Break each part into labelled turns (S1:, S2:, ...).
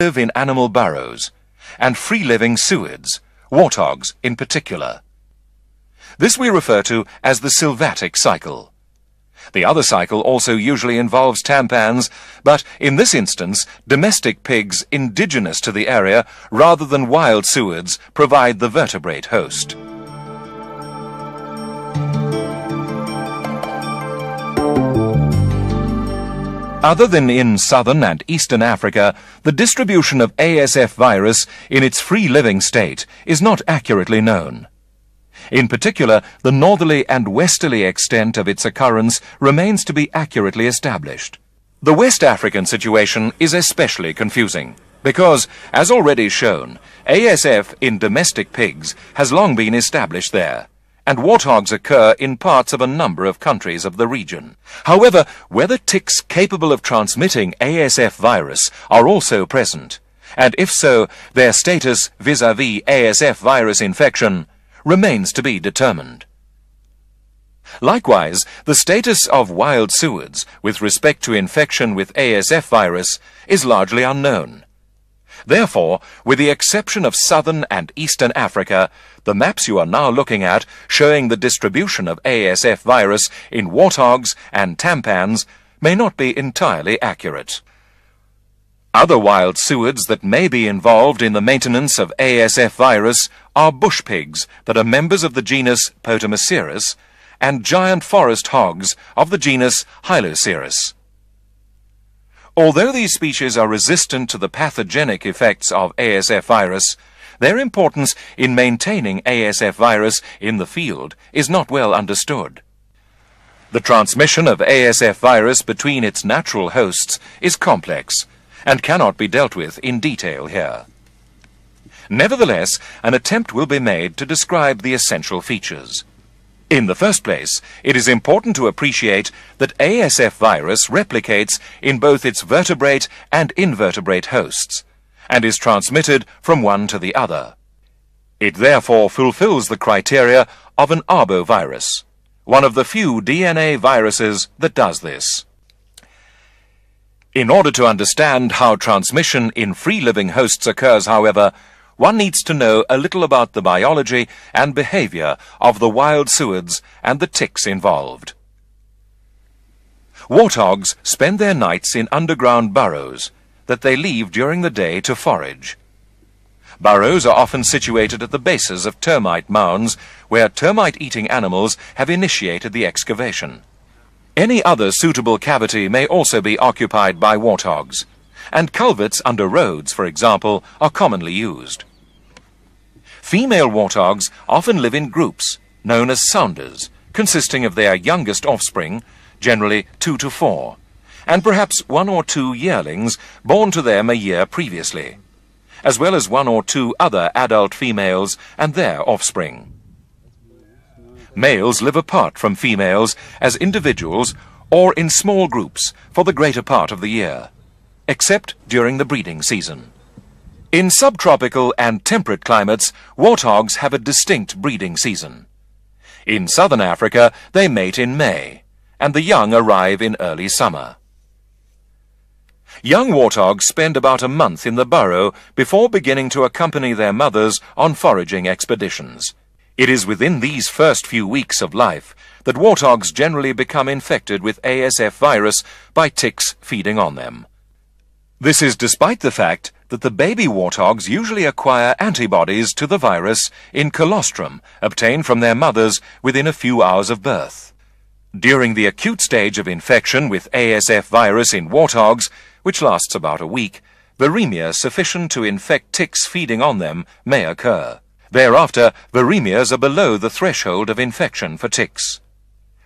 S1: live in animal burrows, and free-living suids, warthogs in particular. This we refer to as the sylvatic cycle. The other cycle also usually involves tampans, but in this instance, domestic pigs indigenous to the area rather than wild suids provide the vertebrate host. Other than in southern and eastern Africa, the distribution of ASF virus in its free-living state is not accurately known. In particular, the northerly and westerly extent of its occurrence remains to be accurately established. The West African situation is especially confusing, because, as already shown, ASF in domestic pigs has long been established there and warthogs occur in parts of a number of countries of the region. However, whether ticks capable of transmitting ASF virus are also present, and if so, their status vis-à-vis ASF virus infection remains to be determined. Likewise, the status of wild suids with respect to infection with ASF virus is largely unknown. Therefore, with the exception of southern and eastern Africa, the maps you are now looking at showing the distribution of ASF virus in warthogs and tampans may not be entirely accurate. Other wild suids that may be involved in the maintenance of ASF virus are bush pigs that are members of the genus Potamochoerus and giant forest hogs of the genus Hylochoerus. Although these species are resistant to the pathogenic effects of ASF virus, their importance in maintaining ASF virus in the field is not well understood. The transmission of ASF virus between its natural hosts is complex and cannot be dealt with in detail here. Nevertheless, an attempt will be made to describe the essential features. In the first place, it is important to appreciate that ASF virus replicates in both its vertebrate and invertebrate hosts, and is transmitted from one to the other. It therefore fulfills the criteria of an arbovirus, one of the few DNA viruses that does this. In order to understand how transmission in free-living hosts occurs, however, one needs to know a little about the biology and behavior of the wild suids and the ticks involved. Warthogs spend their nights in underground burrows that they leave during the day to forage. Burrows are often situated at the bases of termite mounds where termite-eating animals have initiated the excavation. Any other suitable cavity may also be occupied by warthogs, and culverts under roads, for example, are commonly used. Female warthogs often live in groups, known as sounders, consisting of their youngest offspring, generally two to four, and perhaps one or two yearlings born to them a year previously, as well as one or two other adult females and their offspring. Males live apart from females as individuals or in small groups for the greater part of the year, except during the breeding season. In subtropical and temperate climates, warthogs have a distinct breeding season. In southern Africa, they mate in May, and the young arrive in early summer. Young warthogs spend about a month in the burrow before beginning to accompany their mothers on foraging expeditions. It is within these first few weeks of life that warthogs generally become infected with ASF virus by ticks feeding on them. This is despite the fact that the baby warthogs usually acquire antibodies to the virus in colostrum obtained from their mothers within a few hours of birth. During the acute stage of infection with ASF virus in warthogs, which lasts about a week, viremia sufficient to infect ticks feeding on them may occur. Thereafter, viremias are below the threshold of infection for ticks.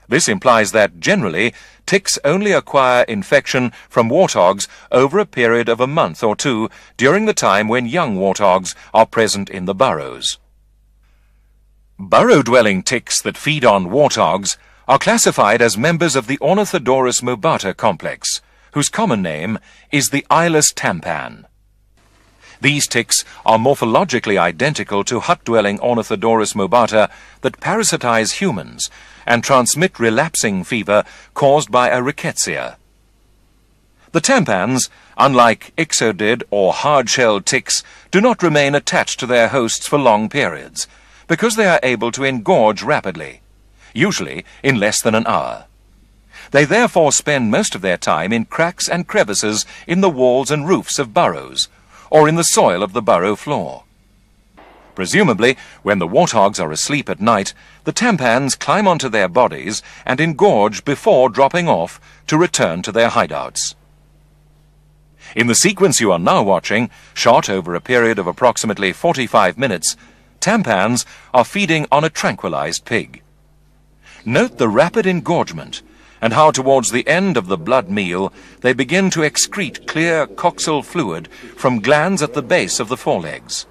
S1: This implies that, generally, ticks only acquire infection from warthogs over a period of a month or two during the time when young warthogs are present in the burrows. Burrow-dwelling ticks that feed on warthogs are classified as members of the Ornithodoros moubata complex, whose common name is the eyeless tampan. These ticks are morphologically identical to hut-dwelling Ornithodoros moubata that parasitize humans and transmit relapsing fever caused by a rickettsia. The tampans, unlike ixodid or hard-shelled ticks, do not remain attached to their hosts for long periods, because they are able to engorge rapidly, usually in less than an hour. They therefore spend most of their time in cracks and crevices in the walls and roofs of burrows, or in the soil of the burrow floor. Presumably, when the warthogs are asleep at night, the tampans climb onto their bodies and engorge before dropping off to return to their hideouts. In the sequence you are now watching, shot over a period of approximately 45 minutes, tampans are feeding on a tranquilized pig. Note the rapid engorgement and how towards the end of the blood meal they begin to excrete clear coxal fluid from glands at the base of the forelegs.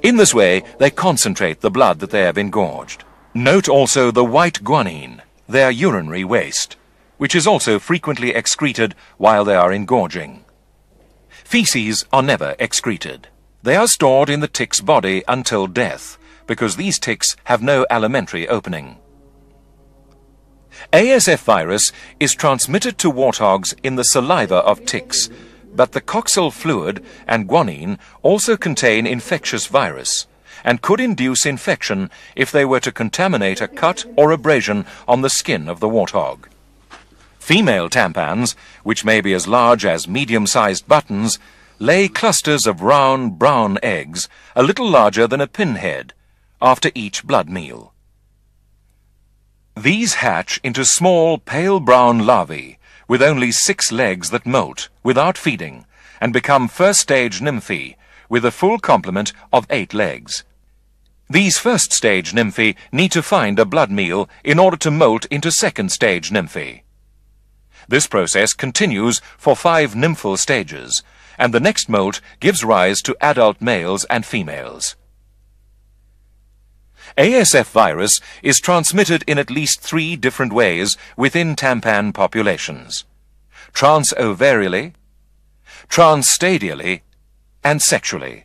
S1: In this way, they concentrate the blood that they have engorged. Note also the white guanine, their urinary waste, which is also frequently excreted while they are engorging. Feces are never excreted. They are stored in the tick's body until death, because these ticks have no alimentary opening. ASF virus is transmitted to warthogs in the saliva of ticks, but the coxal fluid and guanine also contain infectious virus and could induce infection if they were to contaminate a cut or abrasion on the skin of the warthog. Female tampans, which may be as large as medium-sized buttons, lay clusters of round brown eggs, a little larger than a pinhead, after each blood meal. These hatch into small pale brown larvae with only six legs that molt, without feeding, and become first-stage nymphae, with a full complement of eight legs. These first-stage nymphae need to find a blood meal in order to molt into second-stage nymphae. This process continues for five nymphal stages, and the next molt gives rise to adult males and females. ASF virus is transmitted in at least three different ways within tampan populations. Transovarially, transstadially, and sexually.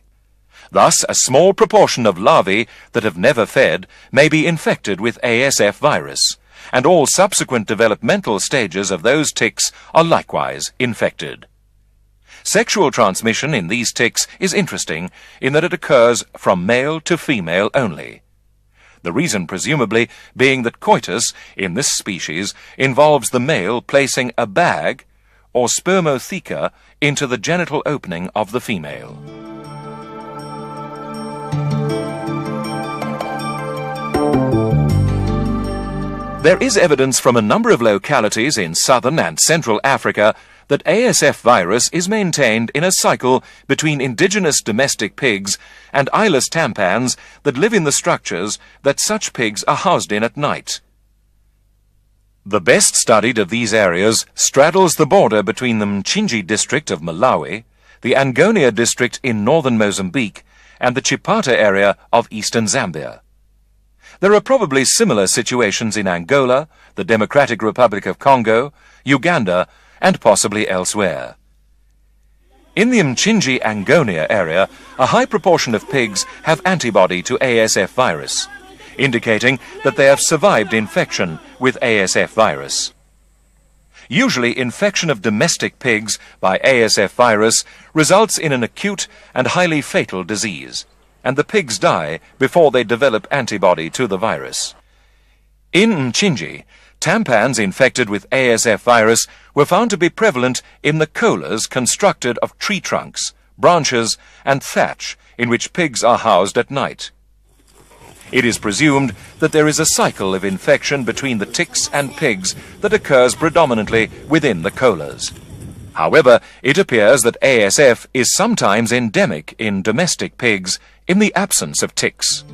S1: Thus, a small proportion of larvae that have never fed may be infected with ASF virus, and all subsequent developmental stages of those ticks are likewise infected. Sexual transmission in these ticks is interesting in that it occurs from male to female only the reason presumably being that coitus, in this species, involves the male placing a bag, or spermatheca, into the genital opening of the female. There is evidence from a number of localities in southern and central Africa that ASF virus is maintained in a cycle between indigenous domestic pigs and eyeless tampans that live in the structures that such pigs are housed in at night. The best studied of these areas straddles the border between the Mchinji district of Malawi, the Angonia district in northern Mozambique, and the Chipata area of eastern Zambia. There are probably similar situations in Angola, the Democratic Republic of Congo, Uganda, and possibly elsewhere. In the Mchinji Angonia area, a high proportion of pigs have antibody to ASF virus, indicating that they have survived infection with ASF virus. Usually, infection of domestic pigs by ASF virus results in an acute and highly fatal disease and the pigs die before they develop antibody to the virus. In Mchinji, tampans infected with ASF virus were found to be prevalent in the colas constructed of tree trunks, branches, and thatch in which pigs are housed at night. It is presumed that there is a cycle of infection between the ticks and pigs that occurs predominantly within the colas. However, it appears that ASF is sometimes endemic in domestic pigs in the absence of ticks.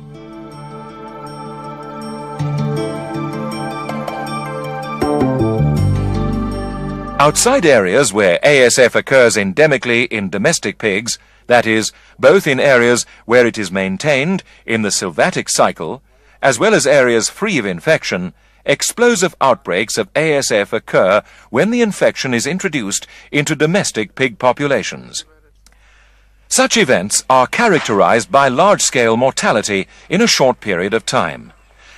S1: Outside areas where ASF occurs endemically in domestic pigs, that is, both in areas where it is maintained in the sylvatic cycle, as well as areas free of infection, Explosive outbreaks of ASF occur when the infection is introduced into domestic pig populations. Such events are characterized by large-scale mortality in a short period of time,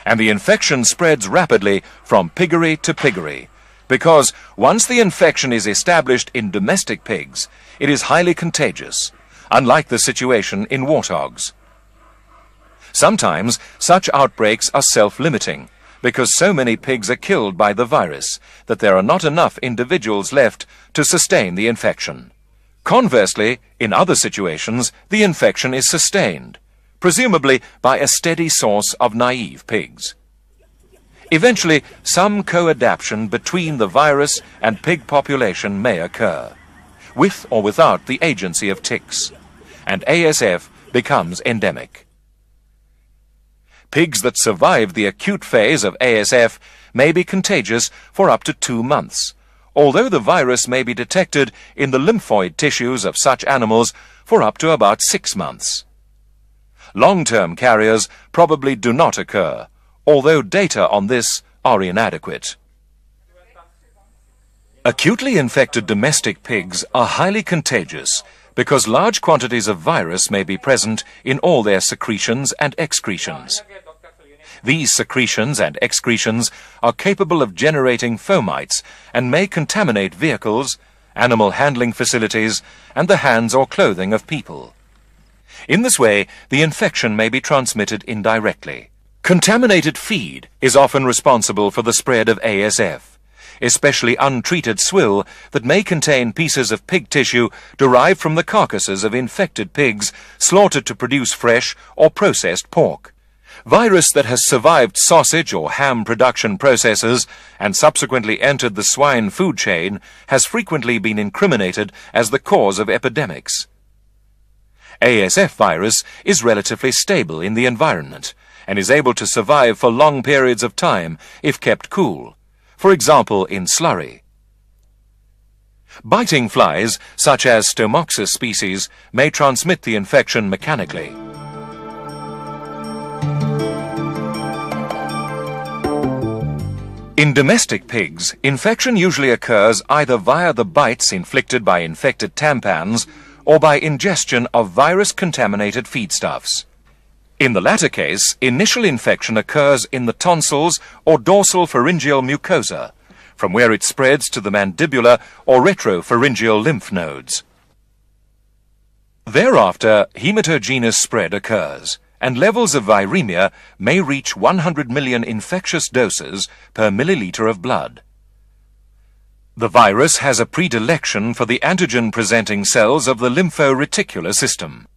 S1: and the infection spreads rapidly from piggery to piggery, because once the infection is established in domestic pigs, it is highly contagious, unlike the situation in warthogs. Sometimes such outbreaks are self-limiting, because so many pigs are killed by the virus that there are not enough individuals left to sustain the infection. Conversely, in other situations, the infection is sustained, presumably by a steady source of naive pigs. Eventually, some coadaptation between the virus and pig population may occur, with or without the agency of ticks, and ASF becomes endemic. Pigs that survive the acute phase of ASF may be contagious for up to two months, although the virus may be detected in the lymphoid tissues of such animals for up to about six months. Long-term carriers probably do not occur, although data on this are inadequate. Acutely infected domestic pigs are highly contagious because large quantities of virus may be present in all their secretions and excretions. These secretions and excretions are capable of generating fomites and may contaminate vehicles, animal handling facilities, and the hands or clothing of people. In this way, the infection may be transmitted indirectly. Contaminated feed is often responsible for the spread of ASF, especially untreated swill that may contain pieces of pig tissue derived from the carcasses of infected pigs slaughtered to produce fresh or processed pork. Virus that has survived sausage or ham production processes and subsequently entered the swine food chain has frequently been incriminated as the cause of epidemics. ASF virus is relatively stable in the environment and is able to survive for long periods of time if kept cool, for example in slurry. Biting flies, such as Stomoxys species, may transmit the infection mechanically. In domestic pigs, infection usually occurs either via the bites inflicted by infected tampans or by ingestion of virus-contaminated feedstuffs. In the latter case, initial infection occurs in the tonsils or dorsal pharyngeal mucosa, from where it spreads to the mandibular or retropharyngeal lymph nodes. Thereafter, hematogenous spread occurs, and levels of viremia may reach 100 million infectious doses per milliliter of blood. The virus has a predilection for the antigen-presenting cells of the lymphoreticular system.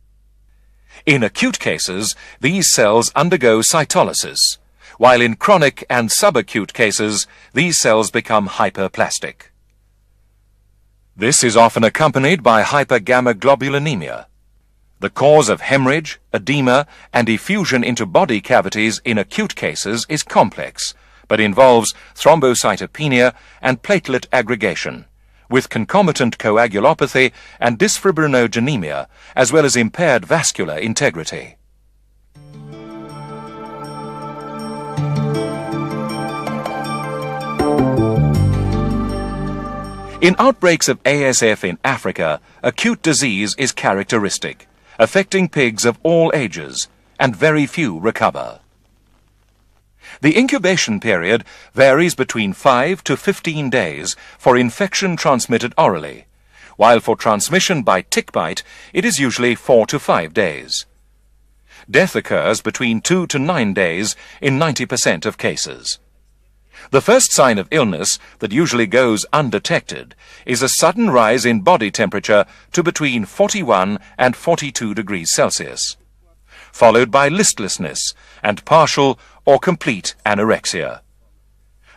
S1: In acute cases, these cells undergo cytolysis, while in chronic and subacute cases, these cells become hyperplastic. This is often accompanied by hypergammaglobulinemia. The cause of hemorrhage, edema, and effusion into body cavities in acute cases is complex, but involves thrombocytopenia and platelet aggregation with concomitant coagulopathy and dysfibrinogenemia, as well as impaired vascular integrity. In outbreaks of ASF in Africa, acute disease is characteristic, affecting pigs of all ages, and very few recover. The incubation period varies between 5 to 15 days for infection transmitted orally, while for transmission by tick bite it is usually 4 to 5 days. Death occurs between 2 to 9 days in 90% of cases. The first sign of illness that usually goes undetected is a sudden rise in body temperature to between 41 and 42 degrees Celsius, followed by listlessness and partial or complete anorexia.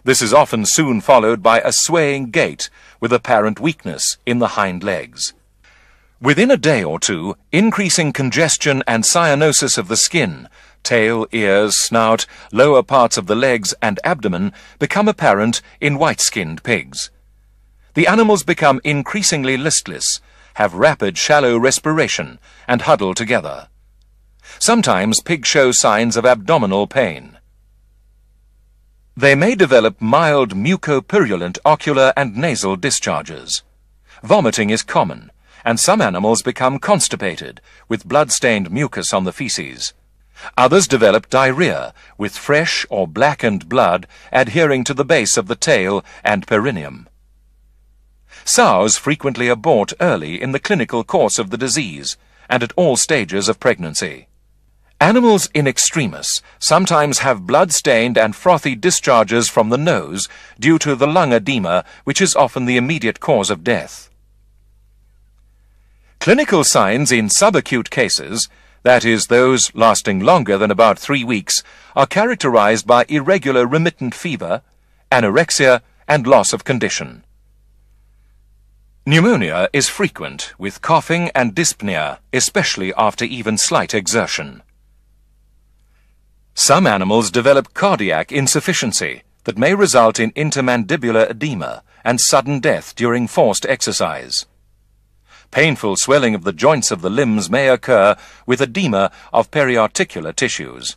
S1: This is often soon followed by a swaying gait with apparent weakness in the hind legs. Within a day or two, increasing congestion and cyanosis of the skin, tail, ears, snout, lower parts of the legs and abdomen become apparent in white-skinned pigs. The animals become increasingly listless, have rapid shallow respiration, and huddle together. Sometimes pigs show signs of abdominal pain. They may develop mild mucopurulent ocular and nasal discharges. Vomiting is common, and some animals become constipated, with blood-stained mucus on the feces. Others develop diarrhea, with fresh or blackened blood adhering to the base of the tail and perineum. Sows frequently abort early in the clinical course of the disease and at all stages of pregnancy. Animals in extremis sometimes have blood-stained and frothy discharges from the nose due to the lung edema, which is often the immediate cause of death. Clinical signs in subacute cases, that is, those lasting longer than about three weeks, are characterized by irregular remittent fever, anorexia, and loss of condition. Pneumonia is frequent, with coughing and dyspnea, especially after even slight exertion. Some animals develop cardiac insufficiency that may result in intermandibular edema and sudden death during forced exercise. Painful swelling of the joints of the limbs may occur with edema of periarticular tissues.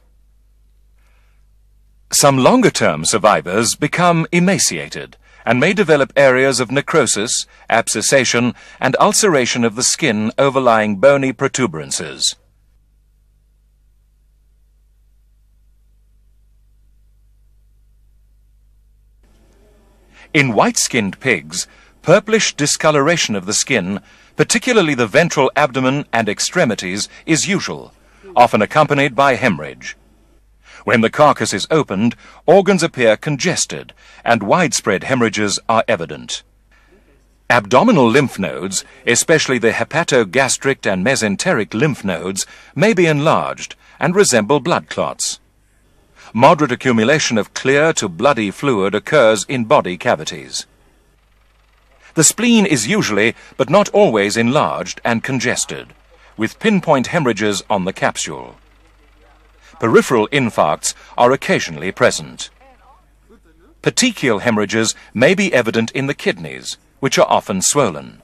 S1: Some longer-term survivors become emaciated and may develop areas of necrosis, abscessation, and ulceration of the skin overlying bony protuberances. In white-skinned pigs, purplish discoloration of the skin, particularly the ventral abdomen and extremities, is usual, often accompanied by hemorrhage. When the carcass is opened, organs appear congested, and widespread hemorrhages are evident. Abdominal lymph nodes, especially the hepatogastric and mesenteric lymph nodes, may be enlarged and resemble blood clots. Moderate accumulation of clear to bloody fluid occurs in body cavities. The spleen is usually, but not always, enlarged and congested, with pinpoint hemorrhages on the capsule. Peripheral infarcts are occasionally present. Petechial hemorrhages may be evident in the kidneys, which are often swollen.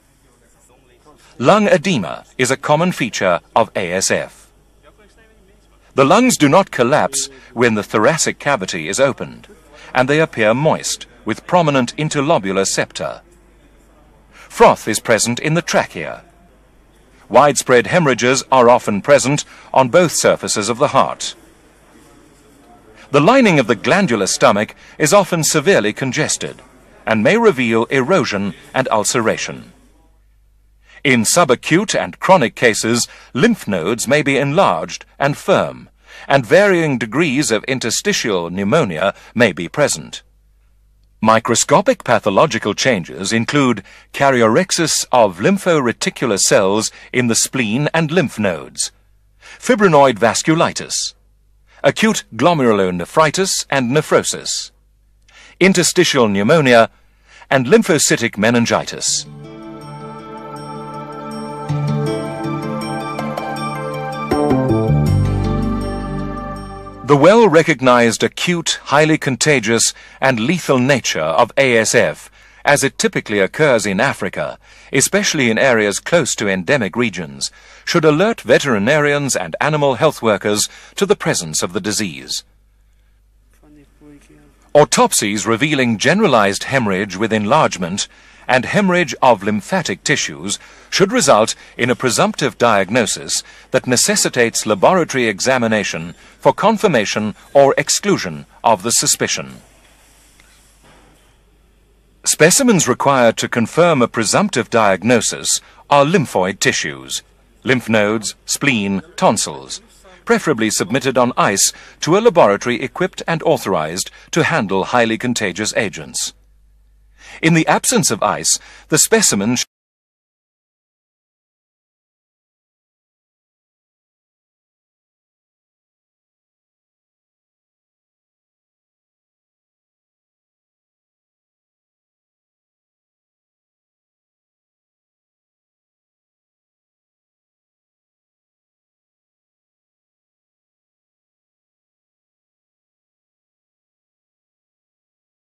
S1: Lung edema is a common feature of ASF. The lungs do not collapse when the thoracic cavity is opened, and they appear moist, with prominent interlobular septa. Froth is present in the trachea. Widespread hemorrhages are often present on both surfaces of the heart. The lining of the glandular stomach is often severely congested and may reveal erosion and ulceration. In subacute and chronic cases, lymph nodes may be enlarged and firm, and varying degrees of interstitial pneumonia may be present. Microscopic pathological changes include karyorrhexis of lymphoreticular cells in the spleen and lymph nodes, fibrinoid vasculitis, acute glomerulonephritis and nephrosis, interstitial pneumonia, and lymphocytic meningitis. The well-recognized acute, highly contagious, and lethal nature of ASF as it typically occurs in Africa, especially in areas close to endemic regions, should alert veterinarians and animal health workers to the presence of the disease. Autopsies revealing generalized hemorrhage with enlargement and hemorrhage of lymphatic tissues should result in a presumptive diagnosis that necessitates laboratory examination for confirmation or exclusion of the suspicion. Specimens required to confirm a presumptive diagnosis are lymphoid tissues, lymph nodes, spleen, tonsils, preferably submitted on ice to a laboratory equipped and authorized to handle highly contagious agents. In the absence of ice, the specimen